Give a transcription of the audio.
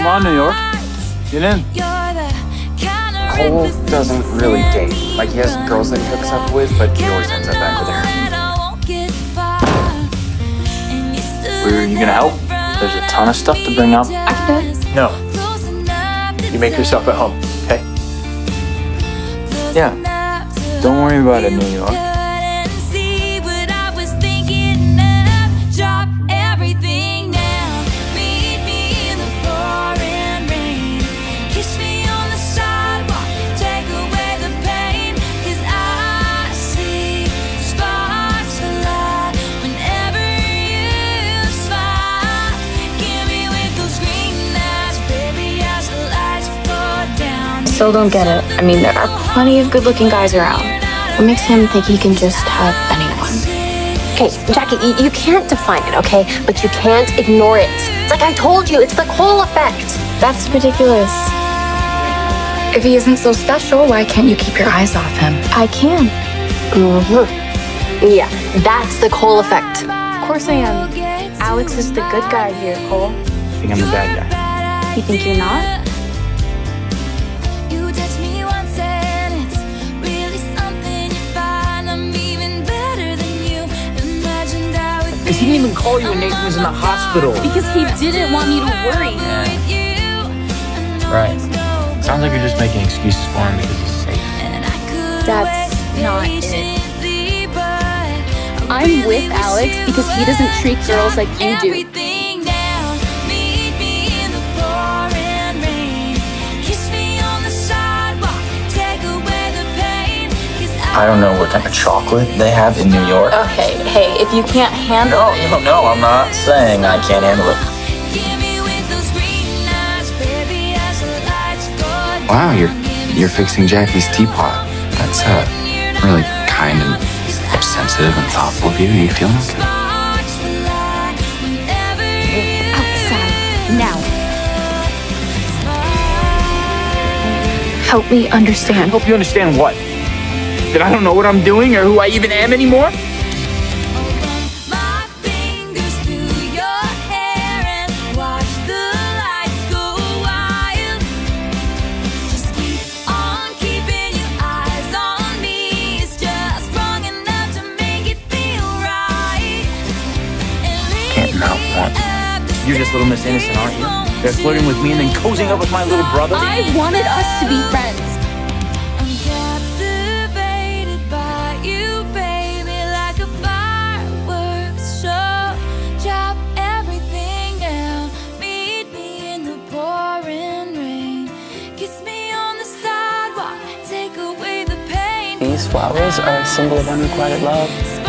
Come on, New York. Get in. Cole doesn't really date. Like, he has girls that he hooks up with, but he always ends up back with her. Were you gonna help? There's a ton of stuff to bring up. I can do it. No. You make yourself at home, okay? Yeah. Don't worry about it, New York. Still don't get it. I mean, there are plenty of good looking guys around. What makes him think he can just have anyone? Okay, Jackie, you, you can't define it, okay? But you can't ignore it. It's like I told you, it's the Cole effect. That's ridiculous. If he isn't so special, why can't you keep your eyes off him? I can. Mm-hmm. Yeah, that's the Cole effect. Of course I am. Alex is the good guy here, Cole. I think I'm the bad guy. You think you're not? He didn't even call you when Nathan was in the hospital. Because he didn't want me to worry. Right. Sounds like you're just making excuses for him because he's safe. That's not it. I'm with Alex because he doesn't treat girls like you do. I don't know what kind of chocolate they have in New York. Okay, hey, if you can't handle No, no, no, I'm not saying I can't handle it. Wow, you're you're fixing Jackie's teapot. That's uh really kind and sensitive and thoughtful of you. Are you feeling okay? outside now. Help me understand. Help you understand what? That I don't know what I'm doing or who I even am anymore? Can't not want. You're just little Miss Innocent, aren't you? They're flirting with me and then cozying up with my little brother. I wanted us to be friends. These flowers are a symbol of unrequited love.